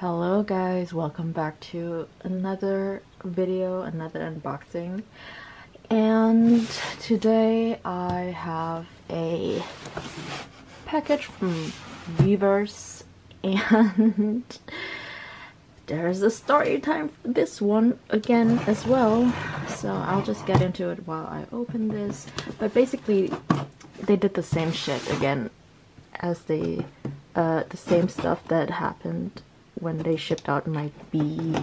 Hello guys, welcome back to another video, another unboxing. And today I have a package from Weverse and there's a story time for this one again as well. So I'll just get into it while I open this. But basically they did the same shit again as the uh, the same stuff that happened when they shipped out my be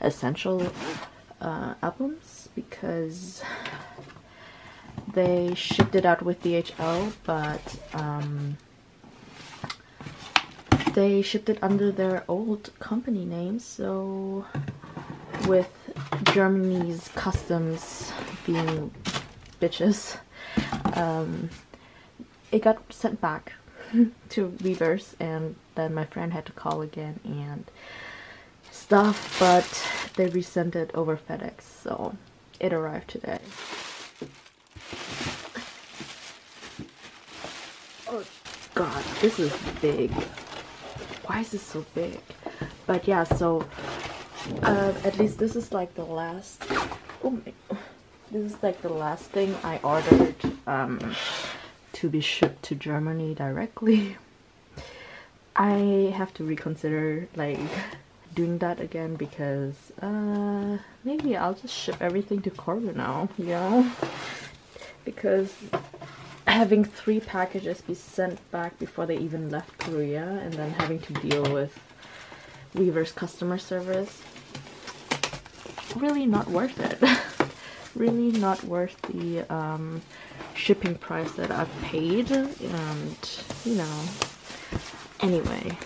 Essential uh, albums because they shipped it out with DHL, but um, they shipped it under their old company name, so with Germany's customs being bitches, um, it got sent back to Weverse and then my friend had to call again and stuff but they resent it over FedEx so it arrived today. Oh god this is big. Why is this so big? But yeah so uh, at least this is like the last oh my this is like the last thing I ordered um, to be shipped to Germany directly. I have to reconsider like doing that again because uh, maybe I'll just ship everything to Korea now, you know? Because having three packages be sent back before they even left Korea and then having to deal with Weverse customer service really not worth it. really not worth the um, shipping price that I've paid and you know anyway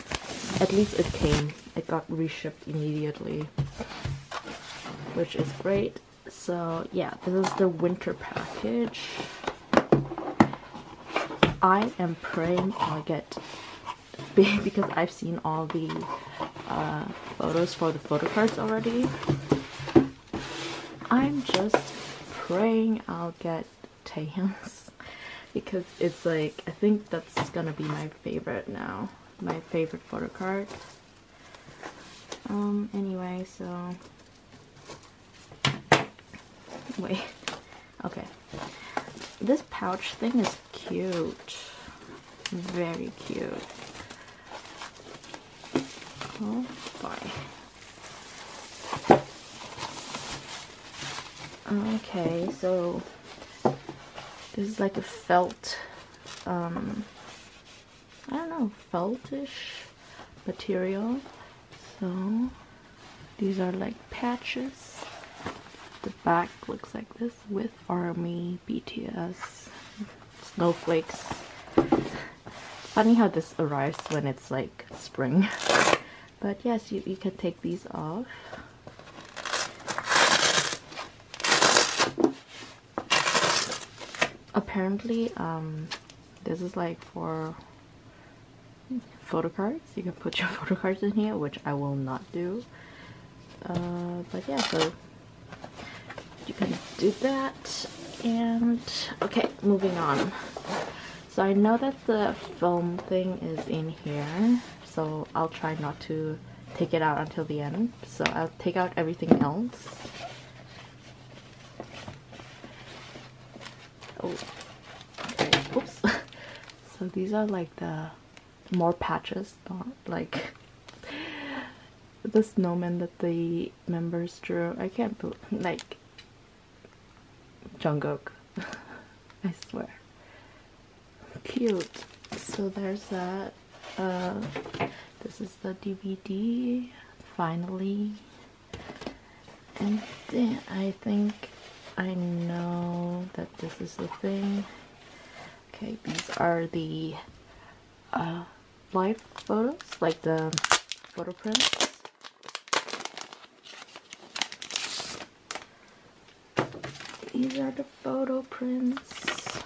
at least it came it got reshipped immediately which is great. So yeah this is the winter package. I am praying I get because I've seen all the uh, photos for the photo cards already. I'm just praying I'll get Taehyung's because it's like I think that's gonna be my favorite now. My favorite photo card. Um anyway so. Wait. Okay. This pouch thing is cute. Very cute. Oh boy. Okay so this is like a felt, um, I don't know, feltish material. So these are like patches. The back looks like this with Army, BTS, snowflakes. Funny how this arrives when it's like spring. But yes, you, you can take these off. Apparently um, this is like for photo cards. You can put your photo cards in here which I will not do. Uh, but yeah so you can do that and okay moving on. So I know that the film thing is in here so I'll try not to take it out until the end. So I'll take out everything else oh oops so these are like the more patches not like the snowman that the members drew. I can't believe like Jungkook I swear. Cute. So there's that uh, this is the DVD finally. And then I think I know that this is the thing Okay, these are the uh, live photos, like the photo prints. These are the photo prints.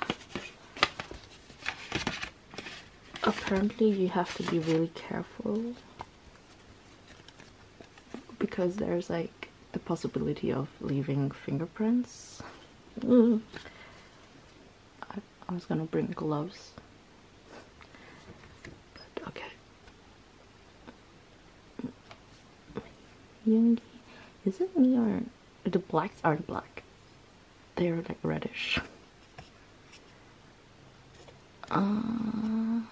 Apparently you have to be really careful because there's like the possibility of leaving fingerprints. Mm. I was gonna bring gloves. But okay. Yoongi. Is it me or the blacks aren't black? They're like reddish. Uh,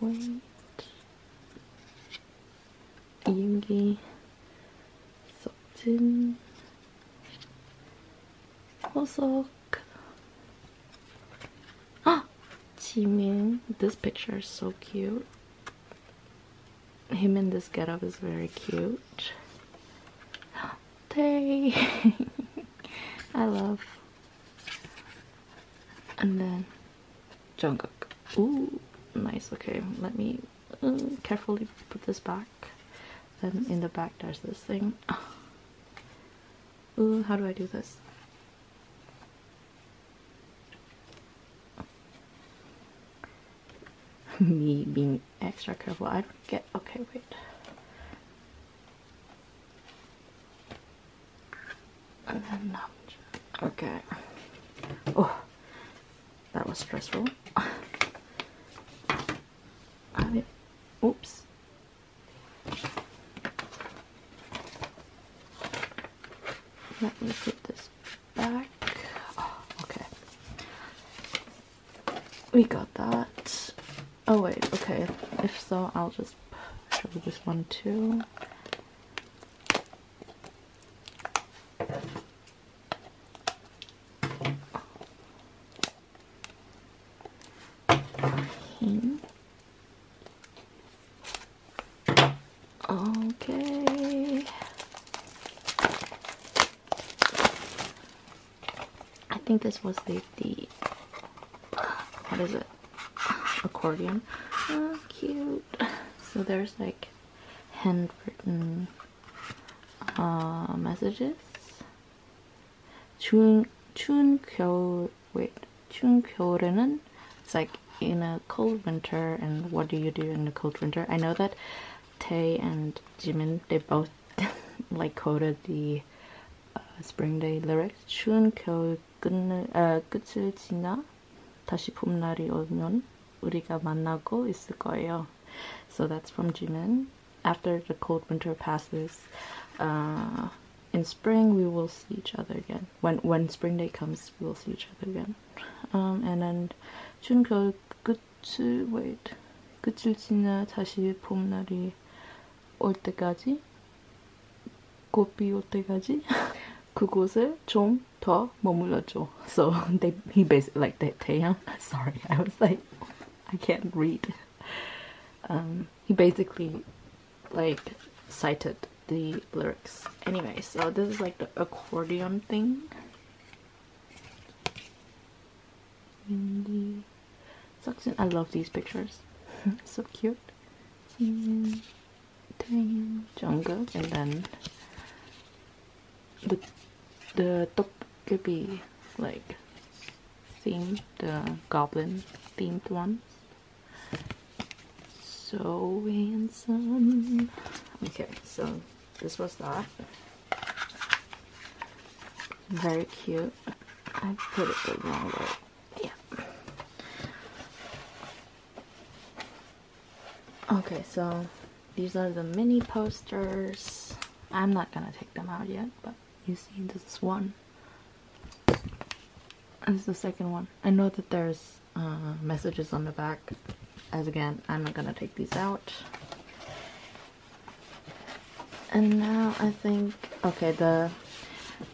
wait. Yoongi. Seokjin. Hoseok. Ah! Jimin. This picture is so cute. Him in this getup is very cute. Tae! I love. And then Jungkook. Ooh, nice. Okay, let me uh, carefully put this back. Then in the back there's this thing. Ooh, how do I do this? Me being extra careful. I don't get. Okay, wait. Okay. Oh, that was stressful. I mean, oops. Let me put this back. Oh, okay. We got that. Oh wait, okay. If so, I'll just show this one too. Hmm. Okay. I think this was the the what is it? Accordion. Oh, cute. So there's like handwritten uh, messages. 추운 추운 겨울 wait 추운 겨울에는 it's like in a cold winter and what do you do in a cold winter? I know that Tae and Jimin they both like quoted the uh, Spring Day lyrics. 추운 겨울 끝을, 아, 끝을 지나 다시 봄날이 오면 우리가 만나고 있을 거예요. So that's from Jimin. After the cold winter passes, uh, in spring we will see each other again. When when spring day comes, we will see each other again. Um, and then 추운 겨울 끝을 wait 끝을 지나 다시 봄날이 올 때까지 꽃비 올 때까지 그곳을 좀 더 머물러줘. So they he basically like that Taeyang. Sorry, I was like I can't read. Um, he basically like cited the lyrics. Anyway, so this is like the accordion thing. Windy. I love these pictures. so cute. Jungkook, and then the the Dokkaebi like theme, the goblin themed ones. So handsome. Okay, so this was that. Very cute. I put it the wrong way. Yeah. Okay, so these are the mini posters. I'm not gonna take them out yet, but you see this is one. This is the second one. I know that there's uh, messages on the back. As again, I'm not gonna take these out. And now I think, okay, the,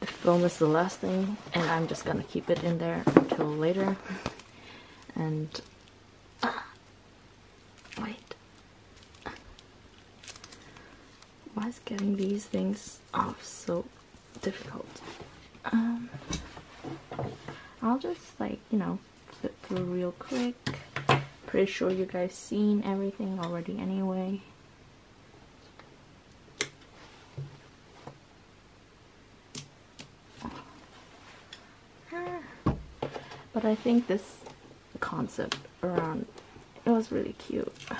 the film is the last thing, and I'm just gonna keep it in there until later. And why is getting these things off so difficult? Um, I'll just like, you know, flip through real quick. Pretty sure you guys seen everything already anyway. But I think this concept around it was really cute.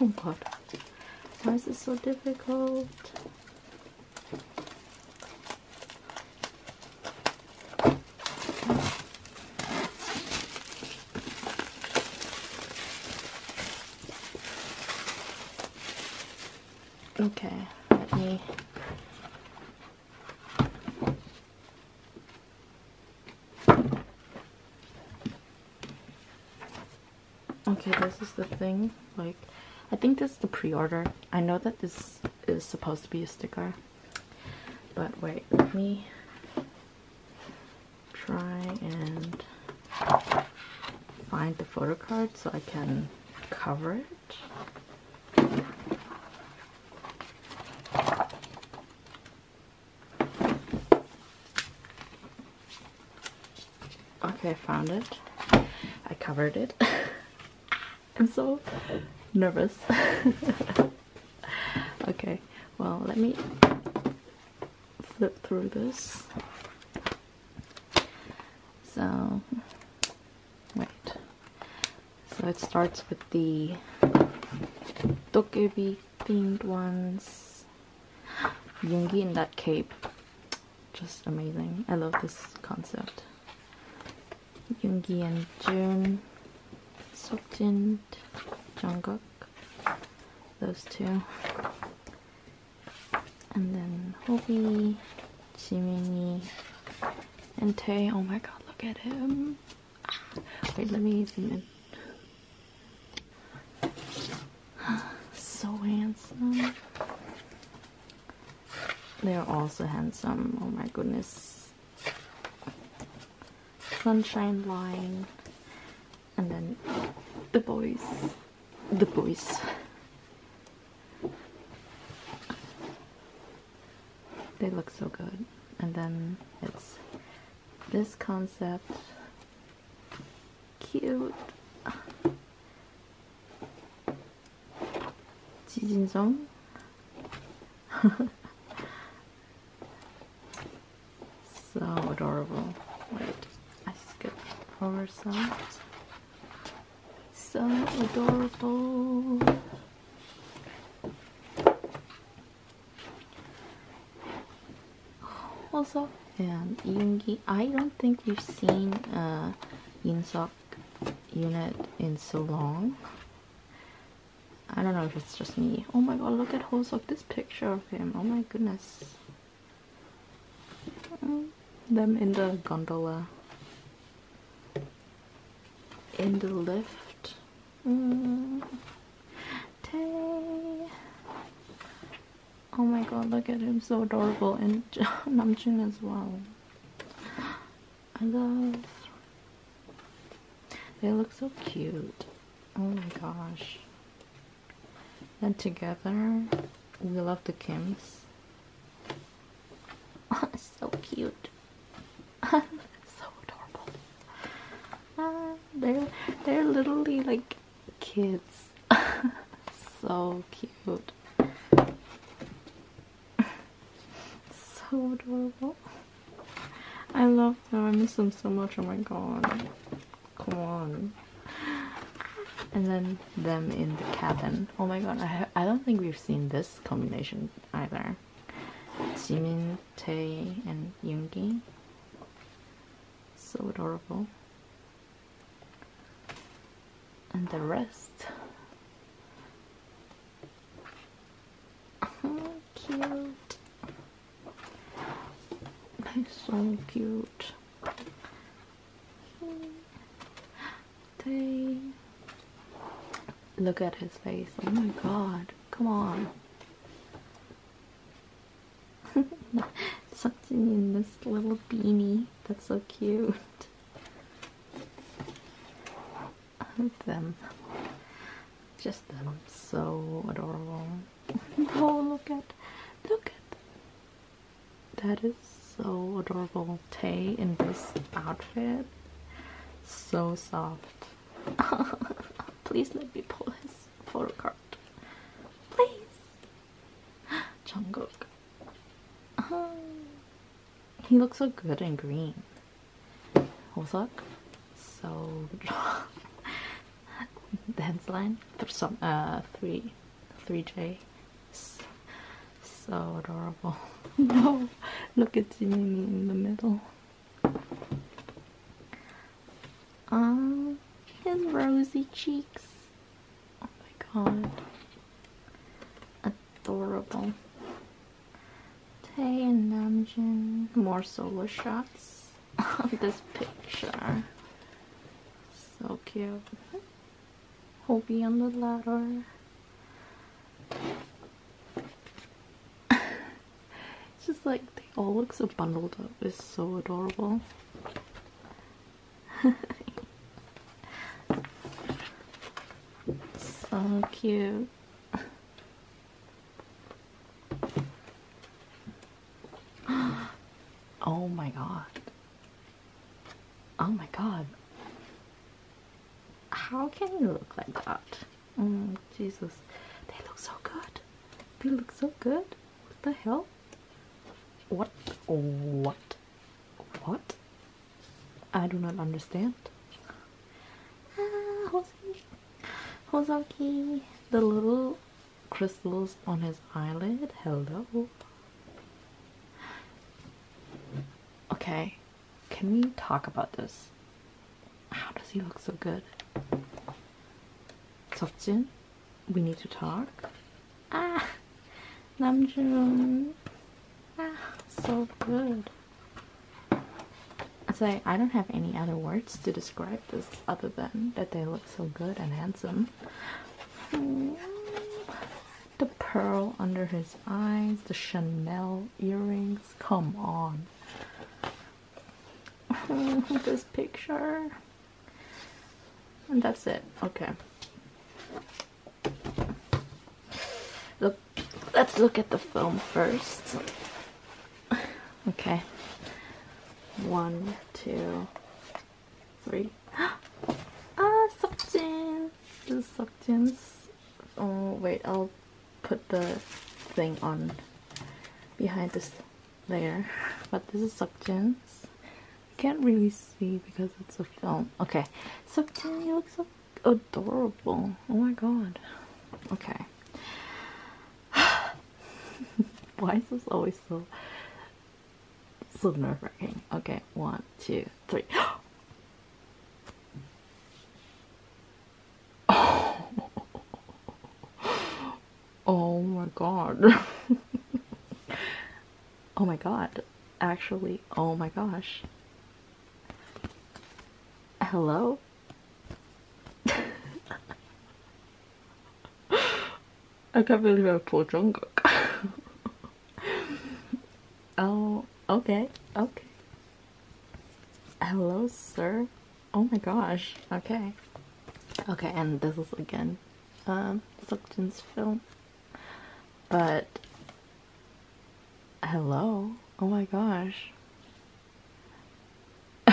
Oh god. Why is this so difficult? Okay, let me. Okay, this is the thing. Like, I think this is the pre-order. I know that this is supposed to be a sticker. But wait, let me try and find the photo card so I can cover it. Okay, I found it. I covered it. I'm so nervous. okay, well, let me flip through this. So, wait. So it starts with the Dokkaebi themed ones. Yoongi in that cape. Just amazing. I love this concept. Yoongi and Jun, Seokjin, Jungkook, those two. And then Hobi, Jimingi, and Tae. Oh my god, look at him. Ah, wait, let me zoom in. so handsome. They're also handsome. Oh my goodness. Sunshine line and then the boys. The boys. They look so good. And then it's this concept. Cute. Jijinzong so adorable. Wait I skipped over some. So adorable. Also, and Yoongi, I don't think we've seen a Yoonseok unit in so long. I don't know if it's just me. Oh my god, look at Hoseok, this picture of him. Oh my goodness. Mm, them in the gondola. In the lift. Mm. Oh my god, look at him, so adorable. And Namjoon as well. I love. They look so cute. Oh my gosh. Then together, we love the Kims. so cute. so adorable. Uh, they're they're literally like kids. so cute. so adorable. I love them. I miss them so much. Oh my god. Come on. And then them in the cabin. Oh my god. I, I don't think we've seen this combination either. Jimin, Tae, and Yoongi. So adorable. The rest. Cute. so cute. They look at his face. Oh my god! Come on. Something in this little beanie. That's so cute. Them. Just them. So adorable. oh, look at, look at. That is so adorable. Tae in this outfit. So soft. Please let me pull his photo card. Please. Jungkook. Uh-huh. he looks so good in green. Hoseok. So dance line for some uh three three J. So adorable. no, look at Jimmy in the middle. Um, his rosy cheeks. Oh my god. adorable. Tae and Namjoon. More solo shots of this picture. So cute. Hobi on the ladder. it's just like they all look so bundled up. It's so adorable. so cute. oh my god. Oh my god. How can you look like that? Oh, Jesus. They look so good. They look so good. What the hell? What? What? What? I do not understand. Ah, Hosoki. Hosoki. The little crystals on his eyelid. Hello. Okay, can we talk about this? How does he look so good? Seokjin, we need to talk. Ah, Namjoon. Ah, so good. I say I don't have any other words to describe this other than that they look so good and handsome. The pearl under his eyes, the Chanel earrings. Come on. this picture. And that's it. Okay. Look, let's look at the film first. Okay. One, two, three. ah! This is Seokjin's. Oh, wait, I'll put the thing on behind this layer. But this is Seokjin's. Can't really see because it's a film. Okay, Seokjin, you look so adorable. Oh my god. Okay. Why is this always so so nerve wracking? Okay, one, two, three. oh my god. oh my god. Actually, oh my gosh. Hello? I can't believe I pulled Jungkook. oh, okay, okay. Hello, sir. Oh my gosh. Okay. Okay, and this is again um Seokjin's film. But hello. Oh my gosh.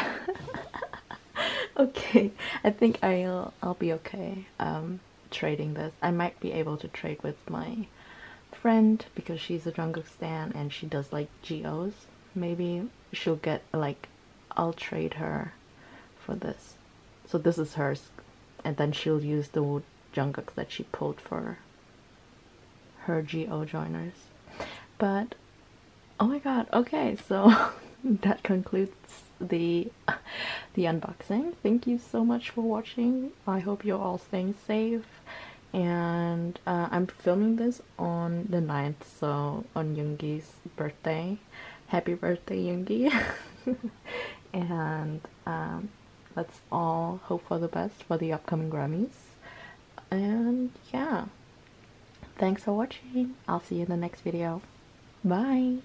okay, I think I'll I'll be okay um trading this. I might be able to trade with my friend because she's a Jungkook stan and she does like GOs. Maybe she'll get like I'll trade her for this. So this is hers and then she'll use the Jungkook that she pulled for her GO joiners. But oh my god, okay, so that concludes the the unboxing. Thank you so much for watching. I hope you're all staying safe. And uh, I'm filming this on the 9th, so on Yoongi's birthday. Happy birthday, Yoongi! and um, let's all hope for the best for the upcoming Grammys. And yeah, thanks for watching. I'll see you in the next video. Bye!